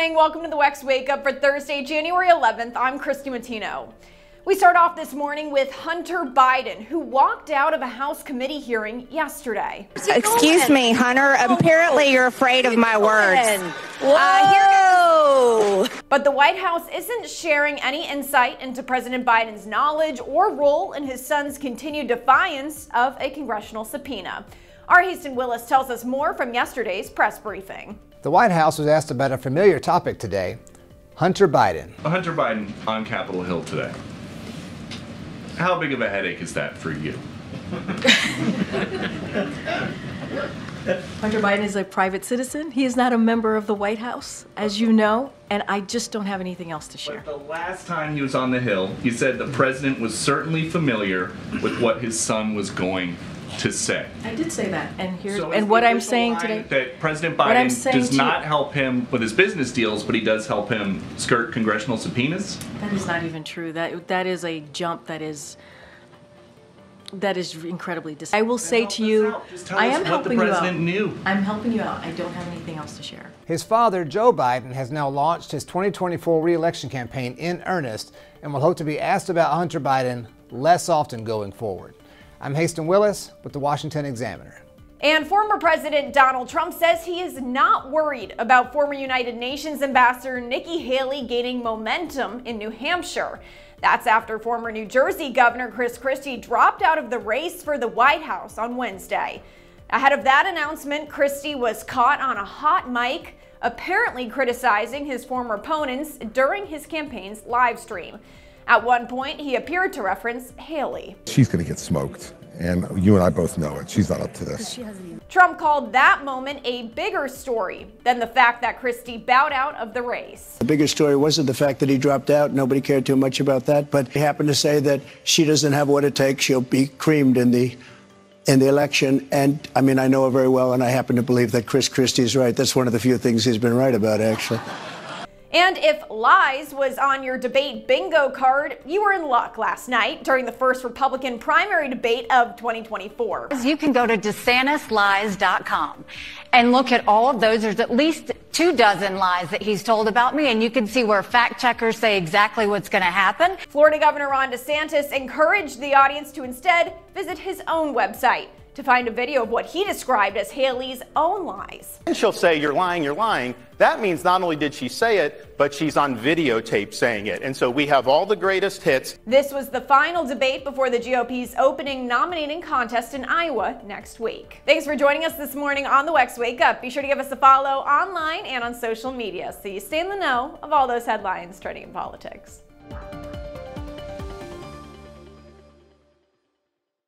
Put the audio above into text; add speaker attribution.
Speaker 1: morning. Welcome to the Wex Wake Up for Thursday, January 11th. I'm Christy Matino. We start off this morning with Hunter Biden, who walked out of a House committee hearing yesterday.
Speaker 2: Excuse me, Hunter. Apparently, you're afraid of my words.
Speaker 1: Uh, but the White House isn't sharing any insight into President Biden's knowledge or role in his son's continued defiance of a congressional subpoena. Our Haisten Willis tells us more from yesterday's press briefing.
Speaker 3: The White House was asked about a familiar topic today Hunter Biden.
Speaker 4: Hunter Biden on Capitol Hill today. How big of a headache is that for you?
Speaker 5: Hunter Biden is a private citizen. He is not a member of the White House, as you know, and I just don't have anything else to share.
Speaker 4: But the last time he was on the Hill, he said the president was certainly familiar with what his son was going to say.
Speaker 5: I did say that, and here's
Speaker 4: So
Speaker 5: and what I'm saying today.
Speaker 4: That President Biden does
Speaker 5: to you-
Speaker 4: not help him with his business deals, but he does help him skirt congressional subpoenas.
Speaker 5: That is not even true. That that is a jump that is that is incredibly dis- I will say to you.
Speaker 4: Just tell
Speaker 5: I
Speaker 4: us
Speaker 5: am
Speaker 4: what the
Speaker 5: helping you out.
Speaker 4: knew.
Speaker 5: I'm helping you out. I don't have anything else to share.
Speaker 3: His father, Joe Biden, has now launched his 2024 reelection campaign in earnest and will hope to be asked about Hunter Biden less often going forward. I'm Haisten Willis with the Washington Examiner.
Speaker 1: And former President Donald Trump says he is not worried about former United Nations Ambassador Nikki Haley gaining momentum in New Hampshire. That's after former New Jersey Governor Chris Christie dropped out of the race for the White House on Wednesday. Ahead of that announcement, Christie was caught on a hot mic, apparently criticizing his former opponents during his campaign's live stream. At one point, he appeared to reference Haley.
Speaker 6: she's going to get smoked. And you and I both know it. She's not up to this.
Speaker 1: Trump called that moment a bigger story than the fact that Christie bowed out of the race.
Speaker 7: The bigger story wasn't the fact that he dropped out. Nobody cared too much about that. But he happened to say that she doesn't have what it takes. She'll be creamed in the in the election. And I mean, I know her very well, and I happen to believe that Chris Christie is right. That's one of the few things he's been right about, actually.
Speaker 1: And if lies was on your debate bingo card, you were in luck last night during the first Republican primary debate of 2024.
Speaker 8: You can go to DeSantisLies.com and look at all of those. There's at least two dozen lies that he's told about me, and you can see where fact checkers say exactly what's going to happen.
Speaker 1: Florida Governor Ron DeSantis encouraged the audience to instead visit his own website to find a video of what he described as Haley's own lies.
Speaker 9: And she'll say, You're lying, you're lying. That means not only did she say it, but she's on videotape saying it. And so we have all the greatest hits.
Speaker 1: This was the final debate before the GOP's opening nominating contest in Iowa next week. Thanks for joining us this morning on the Wex Wake Up. Be sure to give us a follow online and on social media so you stay in the know of all those headlines trending in politics.